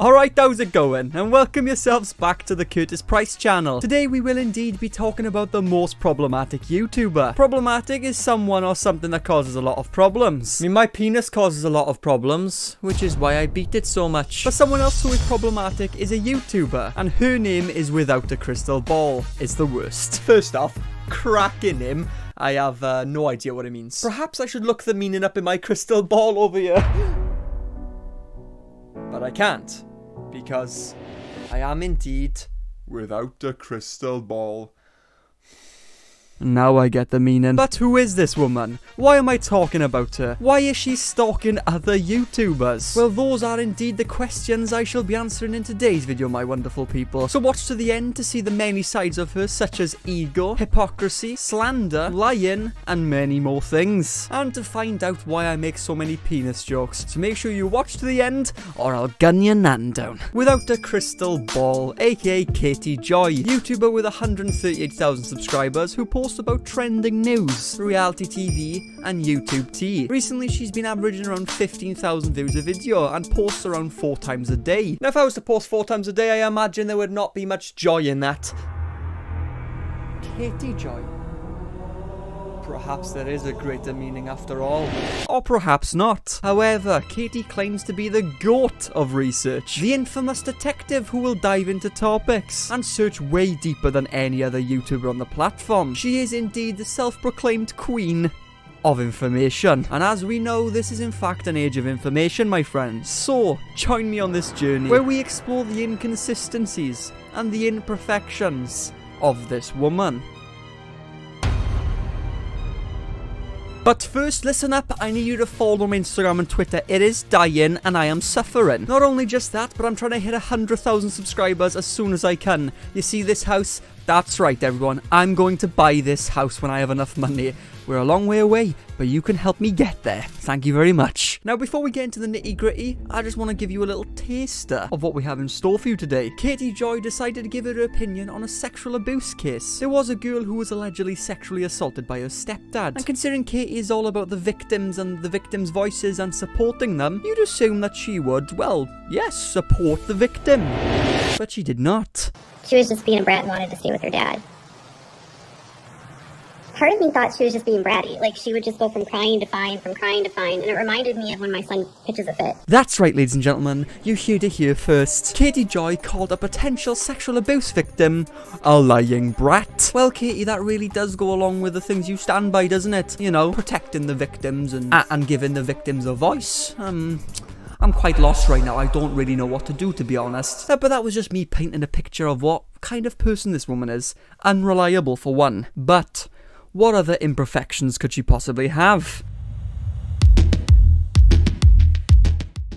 Alright, how's it going? And welcome yourselves back to the Curtis Price channel. Today we will indeed be talking about the most problematic YouTuber. Problematic is someone or something that causes a lot of problems. I mean, my penis causes a lot of problems, which is why I beat it so much. But someone else who is problematic is a YouTuber, and her name is Without a Crystal Ball. It's the worst. First off, cracking him. I have uh, no idea what it means. Perhaps I should look the meaning up in my crystal ball over here. but I can't, because I am indeed without a crystal ball. Now I get the meaning. But who is this woman? Why am I talking about her? Why is she stalking other YouTubers? Well, those are indeed the questions I shall be answering in today's video, my wonderful people. So watch to the end to see the many sides of her, such as ego, hypocrisy, slander, lying, and many more things. And to find out why I make so many penis jokes. So make sure you watch to the end, or I'll gun your nan down. Without a crystal ball, aka Katie Joy, YouTuber with 138,000 subscribers who posts about trending news, reality TV, and YouTube tea. Recently, she's been averaging around 15,000 views a video and posts around four times a day. Now, if I was to post four times a day, I imagine there would not be much joy in that. Katie Joy. Perhaps there is a greater meaning after all. Or perhaps not. However, Katie claims to be the GOAT of research. The infamous detective who will dive into topics and search way deeper than any other YouTuber on the platform. She is indeed the self-proclaimed queen of information. And as we know, this is in fact an age of information, my friends. So, join me on this journey where we explore the inconsistencies and the imperfections of this woman. But first, listen up, I need you to follow me on Instagram and Twitter. It is dying and I am suffering. Not only just that, but I'm trying to hit 100,000 subscribers as soon as I can. You see this house? That's right, everyone. I'm going to buy this house when I have enough money. We're a long way away, but you can help me get there. Thank you very much. Now, before we get into the nitty gritty, I just want to give you a little taster of what we have in store for you today. Katie Joy decided to give her opinion on a sexual abuse case. There was a girl who was allegedly sexually assaulted by her stepdad. And considering Katie is all about the victims and the victims' voices and supporting them, you'd assume that she would, well, yes, support the victim. But she did not. She was just being a brat and wanted to stay with her dad part of me thought she was just being bratty. Like she would just go from crying to fine, from crying to fine, and it reminded me of when my son pitches a fit. That's right, ladies and gentlemen. You heard it here first. Katie Joy called a potential sexual abuse victim a lying brat. Well, Katie, that really does go along with the things you stand by, doesn't it? You know, protecting the victims and and giving the victims a voice. Um. I'm quite lost right now. I don't really know what to do, to be honest. Uh, but that was just me painting a picture of what kind of person this woman is. Unreliable, for one. But what other imperfections could she possibly have?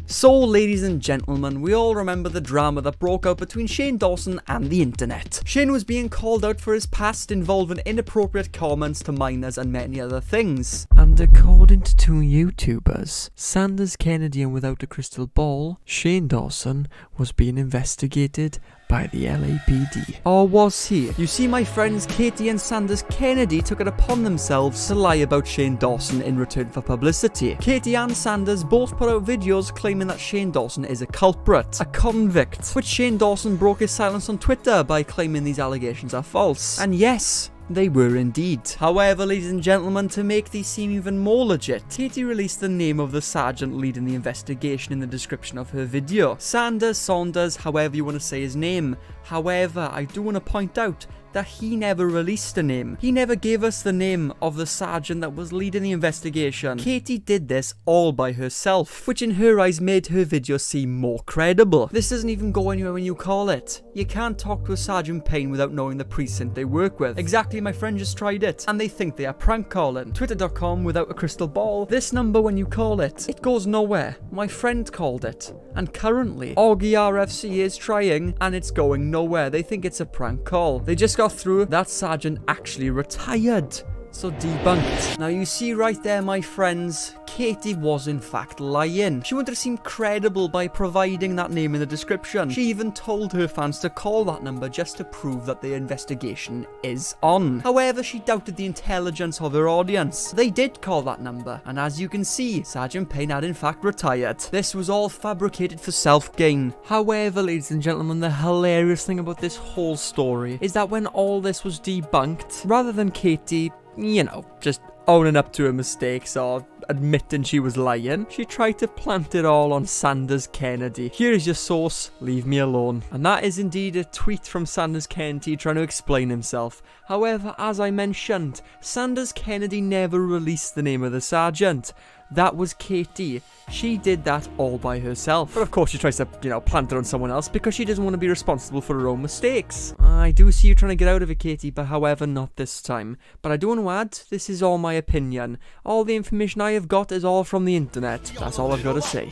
So, ladies and gentlemen, we all remember the drama that broke out between Shane Dawson and the internet. Shane was being called out for his past involving inappropriate comments to minors and many other things. And according to two YouTubers, Sanders Kennedy and Without a Crystal Ball, Shane Dawson was being investigated by the LAPD. Or was he? You see, my friends Katie and Sanders Kennedy took it upon themselves to lie about Shane Dawson in return for publicity. Katie and Sanders both put out videos claiming that Shane Dawson is a culprit, a convict, which Shane Dawson broke his silence on Twitter by claiming these allegations are false. And yes, they were indeed. However, ladies and gentlemen, to make these seem even more legit, Katie released the name of the sergeant leading the investigation in the description of her video. Sanders, Saunders, however you want to say his name. However, I do want to point out that he never released a name. He never gave us the name of the sergeant that was leading the investigation. Katie did this all by herself, which in her eyes made her video seem more credible. This doesn't even go anywhere when you call it. You can't talk to a Sergeant Payne without knowing the precinct they work with. Exactly, my friend just tried it, and they think they are prank calling. Twitter.com without a crystal ball. This number when you call it, it goes nowhere. My friend called it. And currently, Augie RFC is trying, and it's going nowhere. They think it's a prank call. They just got through, that sergeant actually retired. So debunked. Now you see right there, my friends, Katie was in fact lying. She wanted to seem credible by providing that name in the description. She even told her fans to call that number just to prove that the investigation is on. However, she doubted the intelligence of her audience. They did call that number, and as you can see, Sergeant Payne had in fact retired. This was all fabricated for self-gain. However, ladies and gentlemen, the hilarious thing about this whole story is that when all this was debunked, rather than Katie you know, just owning up to her mistakes or admitting she was lying. She tried to plant it all on Sanders Kennedy. Here is your source, leave me alone. And that is indeed a tweet from Sanders Kennedy trying to explain himself. However, as I mentioned, Sanders Kennedy never released the name of the sergeant. That was Katie. She did that all by herself. But of course she tries to, you know, plant it on someone else because she doesn't want to be responsible for her own mistakes. I do see you trying to get out of it, Katie, but however, not this time. But I do want to add, this is all my opinion. All the information I have got is all from the internet. That's all I've got to say.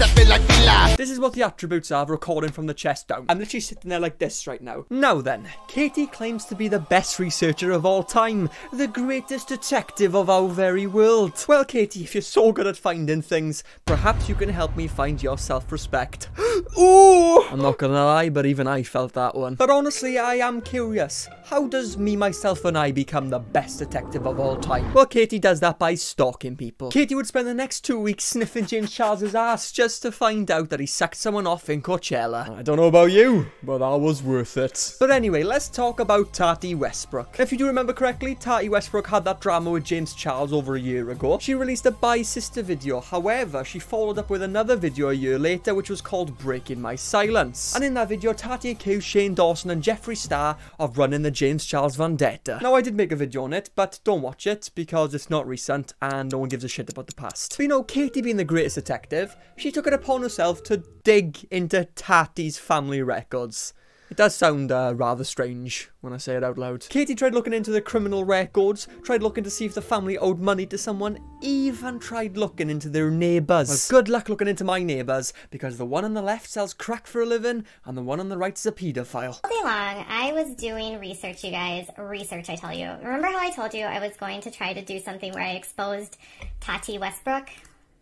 This is what the attributes are recording from the chest down. I'm literally sitting there like this right now. Now then, Katie claims to be the best researcher of all time, the greatest detective of our very world. Well, Katie, if you're so good at finding things, perhaps you can help me find your self-respect. Ooh! I'm not gonna lie, but even I felt that one. But honestly, I am curious. How does me, myself, and I become the best detective of all time? Well, Katie does that by stalking people. Katie would spend the next two weeks sniffing James Charles's ass just to find out that he sacked someone off in Coachella. I don't know about you, but that was worth it. But anyway, let's talk about Tati Westbrook. If you do remember correctly, Tati Westbrook had that drama with James Charles over a year ago. She released a Bye Sister video, however, she followed up with another video a year later which was called Breaking My Silence. And in that video, Tati accused Shane Dawson and Jeffree Star of running the James Charles vendetta. Now, I did make a video on it, but don't watch it because it's not recent and no one gives a shit about the past. But you know, Katie being the greatest detective, she took it upon herself to dig into Tati's family records. It does sound uh, rather strange when I say it out loud. Katie tried looking into the criminal records, tried looking to see if the family owed money to someone, even tried looking into their neighbours. Well, good luck looking into my neighbours, because the one on the left sells crack for a living, and the one on the right is a paedophile. All day long, I was doing research, you guys. Research, I tell you. Remember how I told you I was going to try to do something where I exposed Tati Westbrook?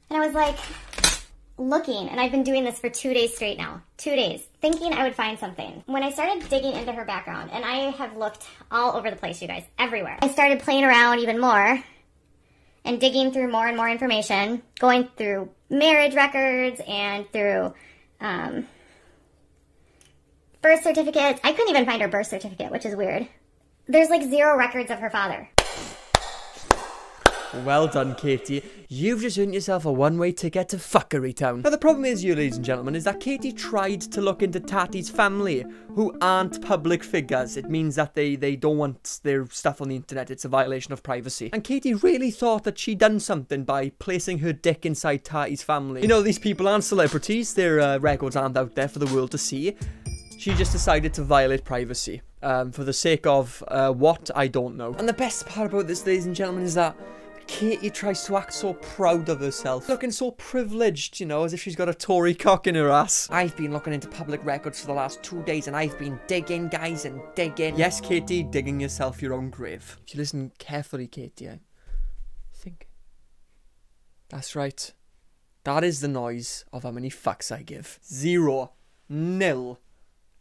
And I was like, looking, and I've been doing this for two days straight now. Two days, thinking I would find something. When I started digging into her background, and I have looked all over the place, you guys, everywhere. I started playing around even more and digging through more and more information, going through marriage records and through um, birth certificates. I couldn't even find her birth certificate, which is weird. There's like zero records of her father. Well done, Katie. You've just earned yourself a one-way ticket to Fuckery Town. Now, the problem is, you ladies and gentlemen, is that Katie tried to look into Tati's family, who aren't public figures. It means that they, they don't want their stuff on the internet. It's a violation of privacy. And Katie really thought that she'd done something by placing her dick inside Tati's family. You know, these people aren't celebrities. Their uh, records aren't out there for the world to see. She just decided to violate privacy. Um, for the sake of uh, what, I don't know. And the best part about this, ladies and gentlemen, is that Katie tries to act so proud of herself, looking so privileged, you know, as if she's got a Tory cock in her ass. I've been looking into public records for the last two days and I've been digging, guys, and digging. Yes, Katie, digging yourself your own grave. If you listen carefully, Katie, I think. That's right. That is the noise of how many fucks I give. Zero. Nil.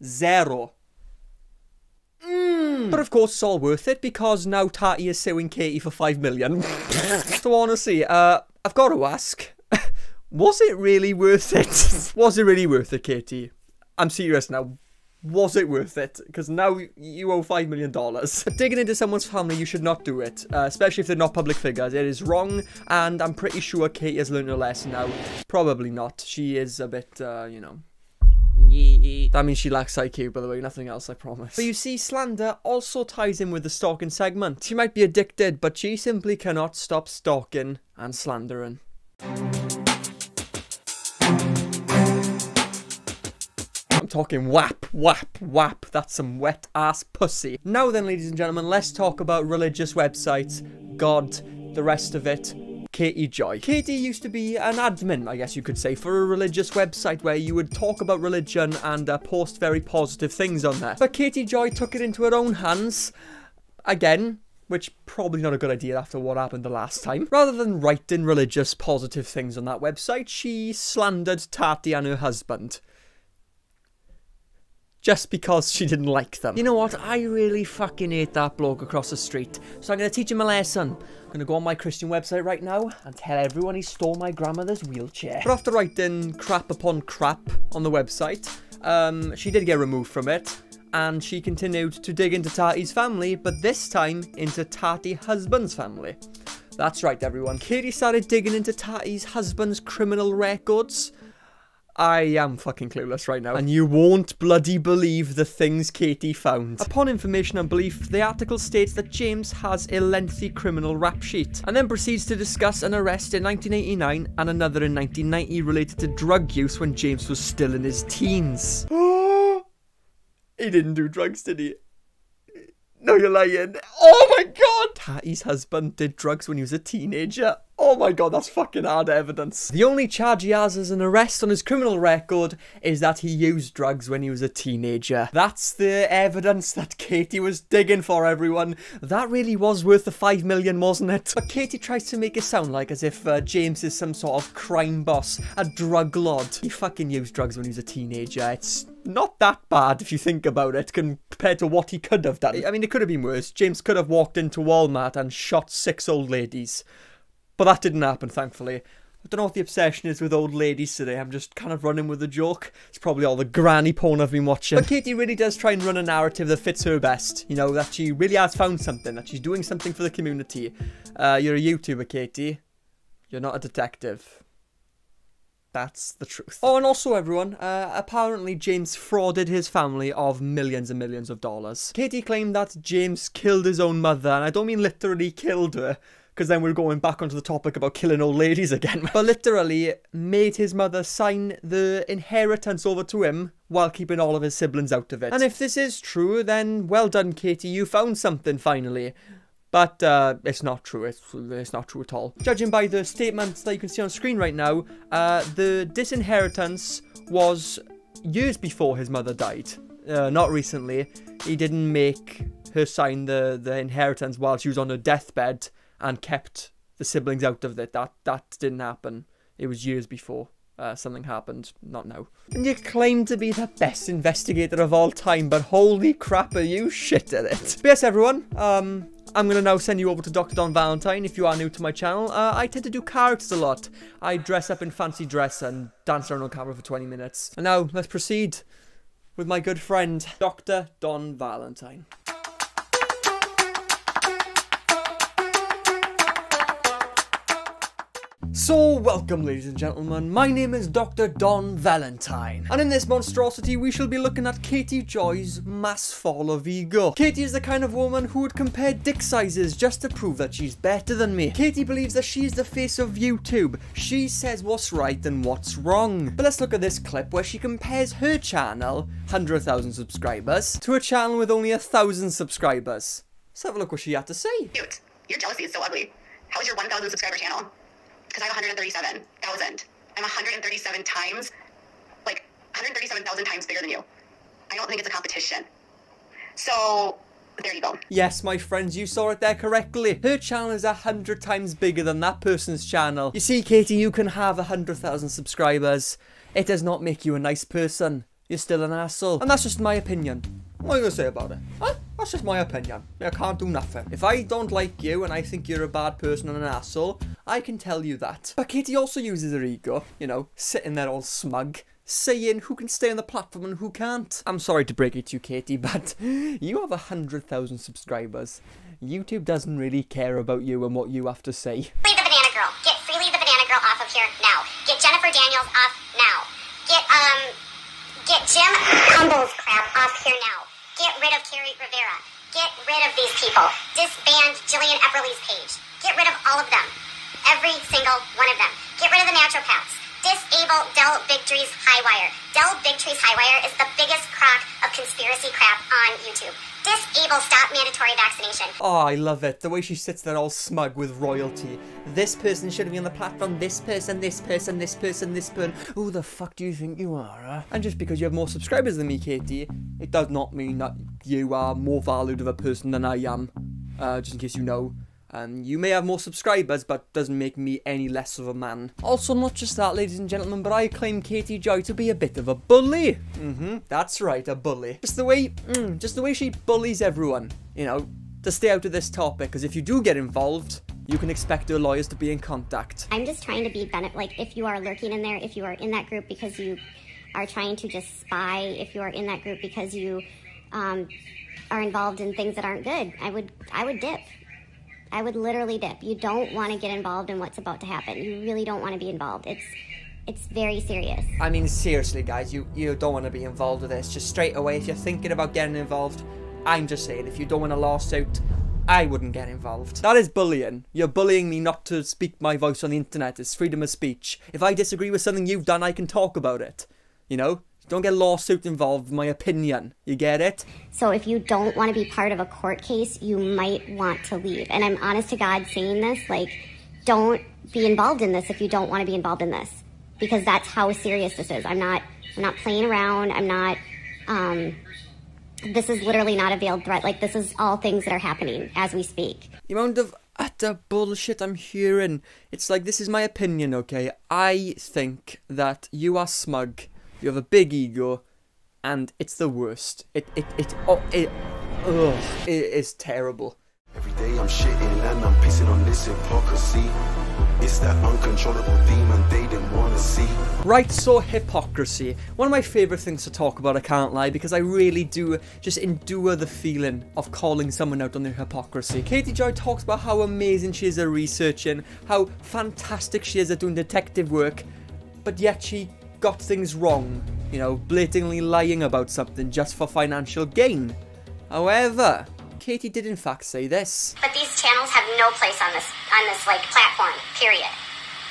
Zero. Mm. But of course, it's all worth it because now Tati is suing Katie for five million. so honestly, uh, I've got to ask, was it really worth it? was it really worth it, Katie? I'm serious now. Was it worth it? Because now you owe $5 million. Digging into someone's family, you should not do it. Uh, especially if they're not public figures. It is wrong, and I'm pretty sure Katie has learned her lesson now. Probably not. She is a bit, uh, you know, that means she lacks IQ, by the way, nothing else, I promise. But you see, slander also ties in with the stalking segment. She might be addicted, but she simply cannot stop stalking and slandering. I'm talking whap, whap, whap. That's some wet ass pussy. Now then, ladies and gentlemen, let's talk about religious websites, God, the rest of it. Katie Joy. Katie used to be an admin, I guess you could say, for a religious website where you would talk about religion and uh, post very positive things on there. But Katie Joy took it into her own hands. Again, which probably not a good idea after what happened the last time. Rather than writing religious positive things on that website, she slandered Tati and her husband just because she didn't like them. You know what? I really fucking hate that bloke across the street. So I'm going to teach him a lesson. I'm going to go on my Christian website right now and tell everyone he stole my grandmother's wheelchair. But after writing crap upon crap on the website, um, she did get removed from it. And she continued to dig into Tati's family, but this time into Tati husband's family. That's right, everyone. Katie started digging into Tati's husband's criminal records I am fucking clueless right now. And you won't bloody believe the things Katie found. Upon information and belief, the article states that James has a lengthy criminal rap sheet, and then proceeds to discuss an arrest in 1989 and another in 1990 related to drug use when James was still in his teens. he didn't do drugs, did he? No, you're lying. Oh my god! Tati's husband did drugs when he was a teenager. Oh my god, that's fucking hard evidence. The only charge he has as an arrest on his criminal record is that he used drugs when he was a teenager. That's the evidence that Katie was digging for, everyone. That really was worth the five million, wasn't it? But Katie tries to make it sound like as if uh, James is some sort of crime boss, a drug lord. He fucking used drugs when he was a teenager. It's not that bad if you think about it compared to what he could have done. I mean, it could have been worse. James could have walked into Walmart and shot six old ladies. But that didn't happen, thankfully. I don't know what the obsession is with old ladies today. I'm just kind of running with the joke. It's probably all the granny porn I've been watching. But Katie really does try and run a narrative that fits her best. You know, that she really has found something, that she's doing something for the community. Uh, you're a YouTuber, Katie. You're not a detective. That's the truth. Oh, and also, everyone, uh, apparently James frauded his family of millions and millions of dollars. Katie claimed that James killed his own mother, and I don't mean literally killed her because then we're going back onto the topic about killing old ladies again. but literally made his mother sign the inheritance over to him while keeping all of his siblings out of it. And if this is true, then well done, Katie, you found something finally. But uh, it's not true. It's, it's not true at all. Judging by the statements that you can see on screen right now, uh, the disinheritance was years before his mother died. Uh, not recently. He didn't make her sign the, the inheritance while she was on her deathbed and kept the siblings out of it. That that didn't happen. It was years before uh, something happened, not now. And you claim to be the best investigator of all time, but holy crap, are you shit at it? But yes, everyone. Um, I'm going to now send you over to Dr. Don Valentine if you are new to my channel. Uh, I tend to do characters a lot. I dress up in fancy dress and dance around on camera for 20 minutes. And now, let's proceed with my good friend, Dr. Don Valentine. So, welcome ladies and gentlemen, my name is Dr. Don Valentine, and in this monstrosity we shall be looking at Katie Joy's mass fall of ego. Katie is the kind of woman who would compare dick sizes just to prove that she's better than me. Katie believes that she's the face of YouTube. She says what's right and what's wrong. But let's look at this clip where she compares her channel, 100,000 subscribers, to a channel with only a thousand subscribers. Let's have a look what she had to say. Cute. Your jealousy is so ugly. How is your 1,000 subscriber channel? Because I have 137,000. I'm 137 times, like 137,000 times bigger than you. I don't think it's a competition. So there you go. Yes, my friends, you saw it there correctly. Her channel is a hundred times bigger than that person's channel. You see, Katie, you can have a hundred thousand subscribers. It does not make you a nice person. You're still an asshole. And that's just my opinion. What are you gonna say about it? Huh? That's just my opinion. I can't do nothing. If I don't like you and I think you're a bad person and an asshole, I can tell you that. But Katie also uses her ego, you know, sitting there all smug, saying who can stay on the platform and who can't. I'm sorry to break it to you, Katie, but you have a hundred thousand subscribers. YouTube doesn't really care about you and what you have to say. Free the banana girl. Get Freelee the banana girl off of here now. Get Jennifer Daniels off now. Get um get Jim Humble's crap off here now. Get rid of Kerri Rivera. Get rid of these people. Disband Jillian Epperly's page. Get rid of all of them. Every single one of them. Get rid of the naturopaths. Disable Del Bigtree's Highwire. Del Bigtree's Highwire is the biggest crock of conspiracy crap on YouTube. Disable stop mandatory vaccination. Oh, I love it. The way she sits there all smug with royalty. this person shouldn't be on the platform, this person, this person, this person, this person. Who the fuck do you think you are, huh? And just because you have more subscribers than me, Katie, it does not mean that you are more valued of a person than I am. Uh, just in case you know. Um, you may have more subscribers, but doesn't make me any less of a man. Also, not just that, ladies and gentlemen, but I claim Katie Joy to be a bit of a bully. Mm-hmm, that's right, a bully. Just the way, mm, just the way she bullies everyone. You know, to stay out of this topic, because if you do get involved, you can expect your lawyers to be in contact. I'm just trying to be benefit. Like, if you are lurking in there, if you are in that group because you are trying to just spy, if you are in that group because you um, are involved in things that aren't good, I would, I would dip. I would literally dip. You don't want to get involved in what's about to happen. You really don't want to be involved. It's it's very serious. I mean, seriously, guys, you, you don't want to be involved with this. Just straight away, if you're thinking about getting involved, I'm just saying, if you don't want a lawsuit, I wouldn't get involved. That is bullying. You're bullying me not to speak my voice on the internet. It's freedom of speech. If I disagree with something you've done, I can talk about it. You know? Don't get lawsuit involved, my opinion. You get it? So if you don't want to be part of a court case, you might want to leave. And I'm honest to God saying this, like, don't be involved in this if you don't want to be involved in this. Because that's how serious this is. I'm not I'm not playing around. I'm not um this is literally not a veiled threat. Like this is all things that are happening as we speak. The amount of utter bullshit I'm hearing. It's like this is my opinion, okay? I think that you are smug you have a big ego, and it's the worst. It it it oh it ugh, it is terrible. Every day I'm shitting and I'm pissing on this hypocrisy. It's that uncontrollable demon they didn't wanna see. Right, so hypocrisy. One of my favourite things to talk about, I can't lie, because I really do just endure the feeling of calling someone out on their hypocrisy. Katie Joy talks about how amazing she is at researching, how fantastic she is at doing detective work, but yet she got things wrong, you know, blatantly lying about something just for financial gain. However, Katie did in fact say this. But these channels have no place on this on this like platform. Period.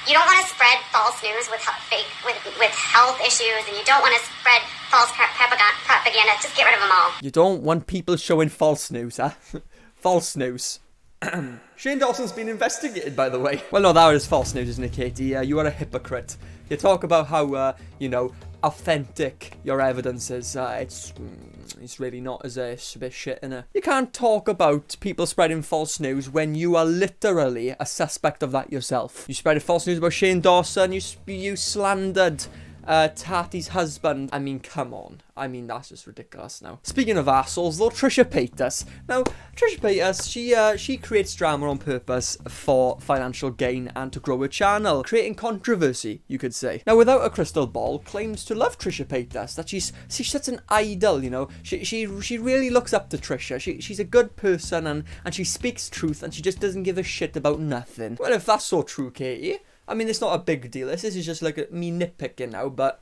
You don't want to spread false news with fake with with health issues, and you don't want to spread false propaganda. Just get rid of them all. You don't want people showing false news, huh? false news. Shane Dawson's been investigated, by the way. Well, no, that is false news, isn't it, Katie? Uh, you are a hypocrite. You talk about how, uh, you know, authentic your evidence is. Uh, it's mm, it's really not as a, a bit shit, innit? You can't talk about people spreading false news when you are literally a suspect of that yourself. You spread false news about Shane Dawson, you, you slandered uh, Tati's husband. I mean, come on. I mean, that's just ridiculous now. Speaking of assholes, though, Trisha Paytas. Now, Trisha Paytas, she, uh, she creates drama on purpose for financial gain and to grow her channel, creating controversy, you could say. Now, without a crystal ball, claims to love Trisha Paytas, that she's, she's such an idol, you know. She, she, she really looks up to Trisha. She, she's a good person and, and she speaks truth and she just doesn't give a shit about nothing. Well, if that's so true, Katie, I mean, it's not a big deal. This is just like a, me nitpicking now, but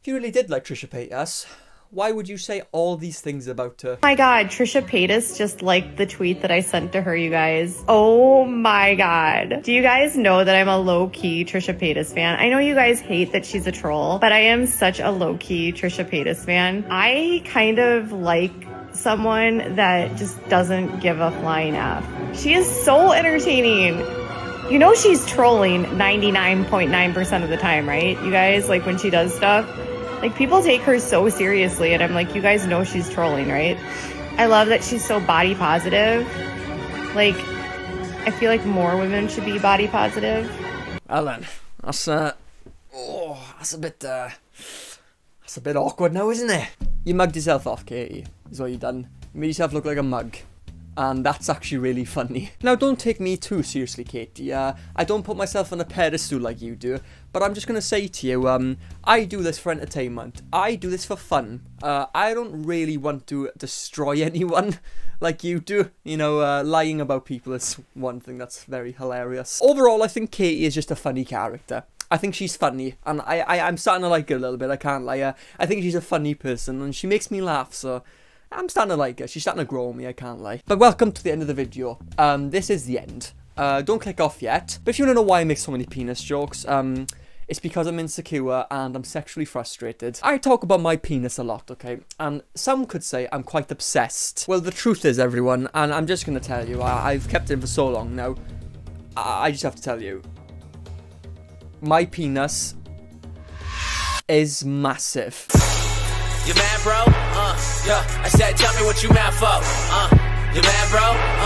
if you really did like Trisha Paytas, why would you say all these things about her? Oh my god, Trisha Paytas just liked the tweet that I sent to her, you guys. Oh my god. Do you guys know that I'm a low-key Trisha Paytas fan? I know you guys hate that she's a troll, but I am such a low-key Trisha Paytas fan. I kind of like someone that just doesn't give a flying F. She is so entertaining you know she's trolling 99.9% of the time, right? You guys, like when she does stuff, like people take her so seriously, and I'm like, you guys know she's trolling, right? I love that she's so body positive. Like, I feel like more women should be body positive. Alan, that's uh, oh, that's a bit uh, that's a bit awkward now, isn't it? You mugged yourself off, Katie. Is what you done. You made yourself look like a mug and that's actually really funny. Now, don't take me too seriously, Katie. Uh, I don't put myself on a pedestal like you do, but I'm just gonna say to you, um, I do this for entertainment. I do this for fun. Uh, I don't really want to destroy anyone like you do. You know, uh, lying about people is one thing that's very hilarious. Overall, I think Katie is just a funny character. I think she's funny, and I, I, I'm starting to like her a little bit, I can't lie. Uh, I think she's a funny person, and she makes me laugh, so I'm starting to like her. She's starting to grow on me, I can't lie. But welcome to the end of the video. Um, this is the end. Uh, don't click off yet. But if you want to know why I make so many penis jokes, um, it's because I'm insecure and I'm sexually frustrated. I talk about my penis a lot, okay? And some could say I'm quite obsessed. Well, the truth is, everyone, and I'm just going to tell you, I I've kept it for so long now, I I just have to tell you, my penis is massive. You mad, bro? Uh, yeah. I said, tell me what you mad for. Uh, you mad, bro? Uh.